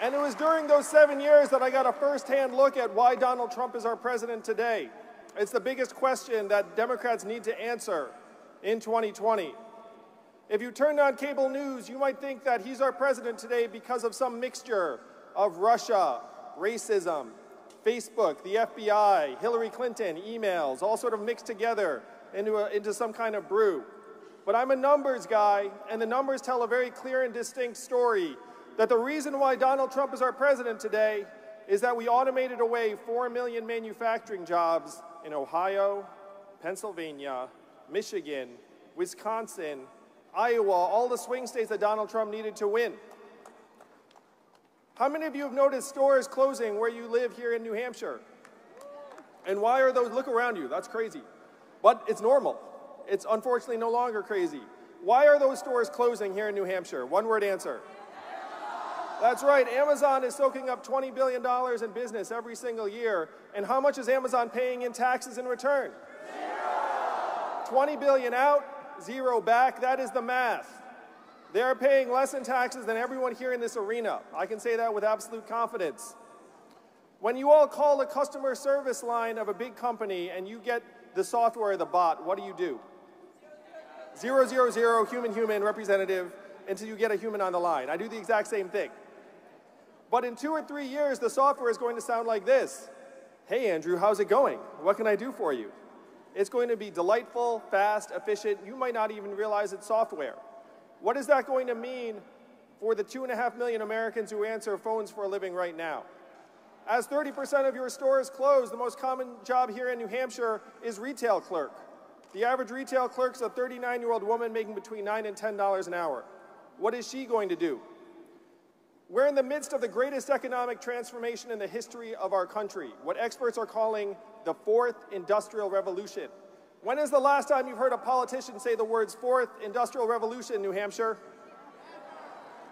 And it was during those seven years that I got a firsthand look at why Donald Trump is our president today. It's the biggest question that Democrats need to answer in 2020. If you turned on cable news, you might think that he's our president today because of some mixture of Russia, racism, Facebook, the FBI, Hillary Clinton, emails, all sort of mixed together into, a, into some kind of brew. But I'm a numbers guy, and the numbers tell a very clear and distinct story that the reason why Donald Trump is our president today is that we automated away 4 million manufacturing jobs in Ohio, Pennsylvania, Michigan, Wisconsin, Iowa, all the swing states that Donald Trump needed to win. How many of you have noticed stores closing where you live here in New Hampshire? And why are those? Look around you, that's crazy. But it's normal. It's unfortunately no longer crazy. Why are those stores closing here in New Hampshire? One word answer. That's right, Amazon is soaking up $20 billion in business every single year. And how much is Amazon paying in taxes in return? Zero. 20 billion out, zero back. That is the math. They're paying less in taxes than everyone here in this arena. I can say that with absolute confidence. When you all call the customer service line of a big company and you get the software, the bot, what do you do? Zero, zero, zero, human, human, representative, until you get a human on the line. I do the exact same thing. But in two or three years, the software is going to sound like this. Hey, Andrew, how's it going? What can I do for you? It's going to be delightful, fast, efficient. You might not even realize it's software. What is that going to mean for the two and a half million Americans who answer phones for a living right now? As 30% of your stores close, the most common job here in New Hampshire is retail clerk. The average retail clerk is a 39 year old woman making between 9 and $10 an hour. What is she going to do? We're in the midst of the greatest economic transformation in the history of our country, what experts are calling the fourth industrial revolution. When is the last time you've heard a politician say the words fourth industrial revolution, New Hampshire?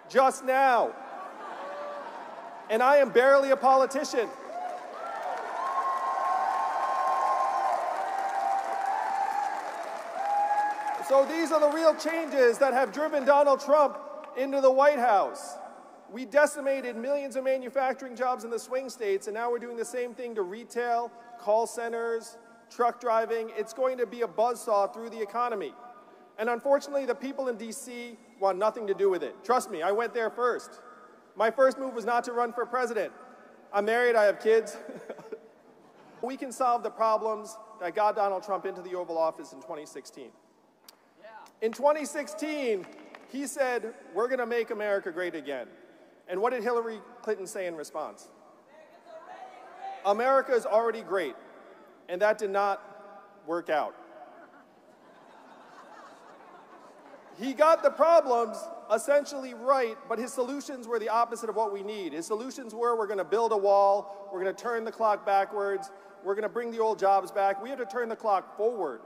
Just now. And I am barely a politician. So these are the real changes that have driven Donald Trump into the White House. We decimated millions of manufacturing jobs in the swing states, and now we're doing the same thing to retail, call centers, truck driving. It's going to be a buzzsaw through the economy. And unfortunately, the people in DC want nothing to do with it. Trust me, I went there first. My first move was not to run for president. I'm married, I have kids. we can solve the problems that got Donald Trump into the Oval Office in 2016. In 2016, he said, We're going to make America great again. And what did Hillary Clinton say in response? America is already great. And that did not work out. He got the problems essentially right, but his solutions were the opposite of what we need. His solutions were we're going to build a wall, we're going to turn the clock backwards, we're going to bring the old jobs back. We have to turn the clock forward.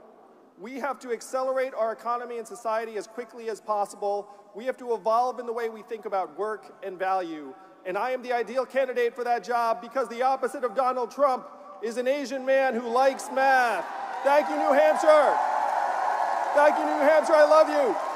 We have to accelerate our economy and society as quickly as possible. We have to evolve in the way we think about work and value. And I am the ideal candidate for that job because the opposite of Donald Trump is an Asian man who likes math. Thank you, New Hampshire. Thank you, New Hampshire. I love you.